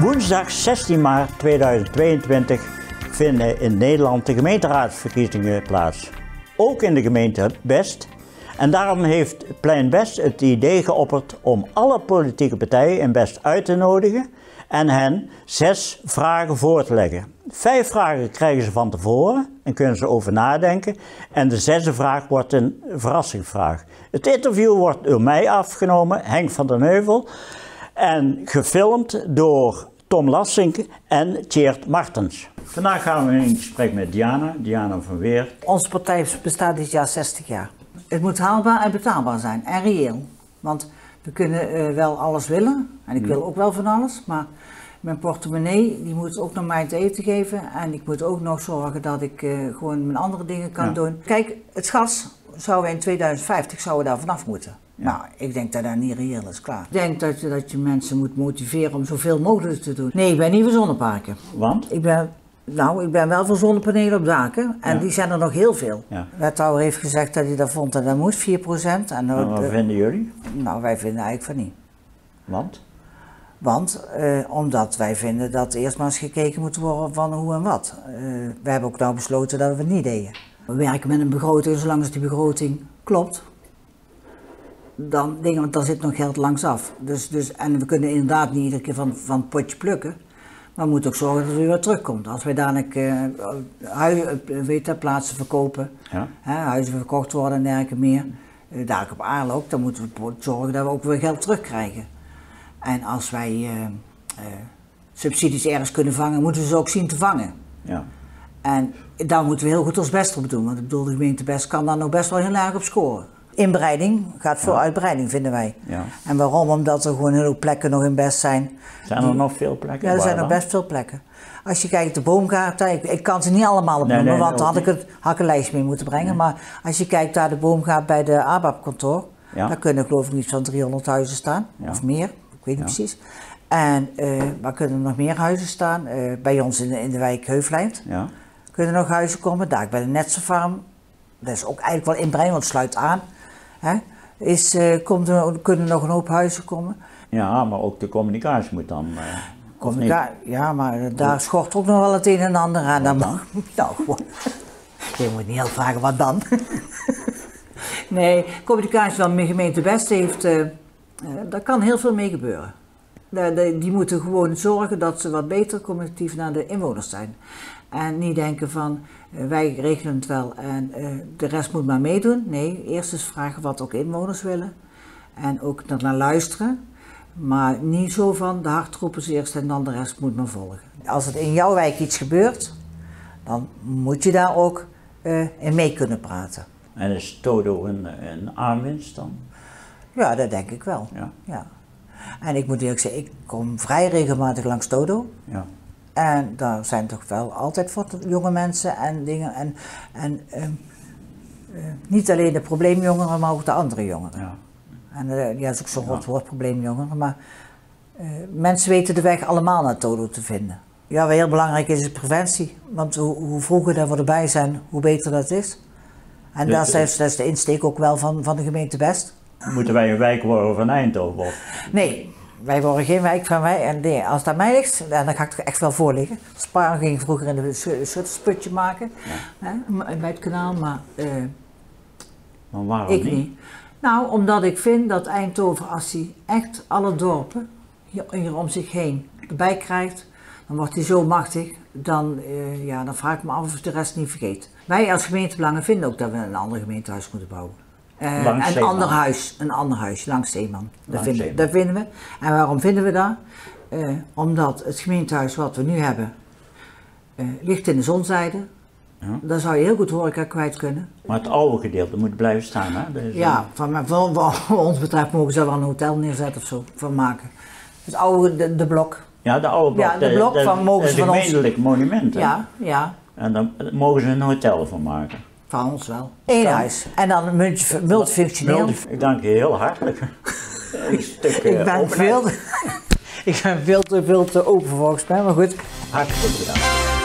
Woensdag 16 maart 2022 vinden in Nederland de gemeenteraadsverkiezingen plaats. Ook in de gemeente Best. En daarom heeft Plein Best het idee geopperd om alle politieke partijen in Best uit te nodigen en hen zes vragen voor te leggen. Vijf vragen krijgen ze van tevoren en kunnen ze over nadenken. En de zesde vraag wordt een verrassingsvraag. Het interview wordt door mij afgenomen, Henk van den Heuvel, en gefilmd door Tom Lassink en Tjeerd Martens. Vandaag gaan we in gesprek met Diana, Diana van Weer. Onze partij bestaat dit jaar 60 jaar. Het moet haalbaar en betaalbaar zijn en reëel. Want we kunnen eh, wel alles willen en ik wil ook wel van alles, maar mijn portemonnee die moet ook nog mij te eten geven en ik moet ook nog zorgen dat ik eh, gewoon mijn andere dingen kan Ja. doen. Kijk, het gas zouden we in 2050 zouden we daar vanaf moeten. Nou, ik denk dat dat niet reëel is, klaar. Ik denk dat je, dat je mensen moet motiveren om zoveel mogelijk te doen. Nee, ik ben niet voor zonneparken. Want? Ik ben, nou, ik ben wel voor zonnepanelen op daken en Ja. die zijn er nog heel veel. Ja. De wethouder heeft gezegd dat hij dat vond dat dat moest, 4%. En, En wat vinden jullie? nou, wij vinden eigenlijk van niet. Want? Want, eh, omdat wij vinden dat eerst maar eens gekeken moet worden van hoe en wat. Eh, we hebben ook nou besloten dat we het niet deden. We werken met een begroting, zolang als die begroting klopt, dan dingen, want daar zit nog geld langs af. Dus, dus, en we kunnen inderdaad niet iedere keer van, van het potje plukken. Maar we moeten ook zorgen dat er weer terugkomt. Als wij dadelijk eh hui- eh, weet je, plaatsen verkopen, Ja. hè, huizen verkocht worden en dergelijke meer, eh, dadelijk op aarde ook, dan moeten we zorgen dat we ook weer geld terugkrijgen. En als wij eh, eh, subsidies ergens kunnen vangen, moeten we ze ook zien te vangen. Ja. En daar moeten we heel goed ons best op doen. Want ik bedoel, de gemeente Best kan daar nog best wel heel erg op scoren. Inbreiding gaat voor uitbreiding, vinden wij. Ja. En waarom? Omdat er gewoon heel veel plekken nog in Best zijn. Zijn er nog veel plekken? Ja, er zijn nog best veel plekken. Als je kijkt, de boomgaard, ik, ik kan ze niet allemaal opnoemen, nee, want dan had ik, het, had ik een mee moeten brengen. Maar als je kijkt naar de boomgaard bij de ABAP-kantoor, daar kunnen geloof ik iets van 300 huizen staan, of meer, ik weet niet precies. En eh, waar kunnen er nog meer huizen staan? Eh, bij ons in de, in de wijk Heuflijnd Ja. kunnen nog huizen komen. Daar bij de Netse Farm, dat is ook eigenlijk wel inbreiding, want het sluit aan. Hè? Is, eh, komt er, kunnen nog een hoop huizen komen. ja, maar ook de communicatie moet dan. eh? Ja, maar daar schort ook nog wel het een en ander aan. Dan mag, nou, gewoon. Je moet niet heel vragen wat dan. nee, communicatie van de gemeente Best heeft, eh, daar kan heel veel mee gebeuren. Die moeten gewoon zorgen dat ze wat beter communicatief naar de inwoners zijn. En niet denken van, eh, wij regelen het wel en eh, de rest moet maar meedoen. Nee, eerst eens vragen wat ook inwoners willen. En ook naar luisteren. Maar niet zo van de hardroepers eerst en dan de rest moet maar volgen. Als er in jouw wijk iets gebeurt, dan moet je daar ook eh, in mee kunnen praten. En is Todo een, een aanwinst dan? Ja, dat denk ik wel. Ja. Ja. En ik moet eerlijk zeggen, ik kom vrij regelmatig langs Todo. Ja. En daar zijn toch wel altijd wat jonge mensen en dingen. En, en ehm, eh, niet alleen de probleemjongeren, maar ook de andere jongeren. ja. En eh, ja, is ook zo'n rot woord, probleemjongeren. Maar eh, mensen weten de weg allemaal naar Todo te vinden. Ja, wat heel belangrijk is, is preventie. Want hoe, hoe vroeger dat we erbij zijn, hoe beter dat is. En dat is, dat is de insteek ook wel van, van de gemeente Best. Moeten wij een wijk worden van Eindhoven? Of? Nee, wij worden geen wijk van wij. En nee, als aan mij ligt, dan ga ik er echt wel voor liggen. Sparen ging vroeger in de schuttersputje maken hè, bij het kanaal, maar eh, Maar waarom ik niet? niet. Nou, omdat ik vind dat Eindhoven, als hij echt alle dorpen hier, hier om zich heen erbij krijgt, dan wordt hij zo machtig, dan, eh, ja, dan vraag ik me af of ik de rest niet vergeet. Wij als gemeentebelangen vinden ook dat we een ander gemeentehuis moeten bouwen. Langs een Zeeman. ander huis, een ander huis, langs Zeeman. Langs vinden, dat vinden we. En waarom vinden we dat? Eh, omdat het gemeentehuis wat we nu hebben, eh, ligt in de zonzijde. Ja. Daar zou je heel goed horeca kwijt kunnen. Maar het oude gedeelte moet blijven staan, hè? Dus, Ja, van, van, van, wat ons betreft mogen ze er wel een hotel neerzetten of zo, van maken. Het oude, de, de blok. Ja, de oude blok. Ja, de blok van mogen ze van ons- een gemeentelijk monument. hè? Ja, ja, En dan mogen ze een hotel van maken. Van ons wel. Eén huis. En dan multi- multifunctioneel. Multi- Ik dank je heel hartelijk. Een stuk eh, Ik ben, openheid. veel, ik ben veel te, veel te open volgens mij, maar goed. Hartstikke bedankt.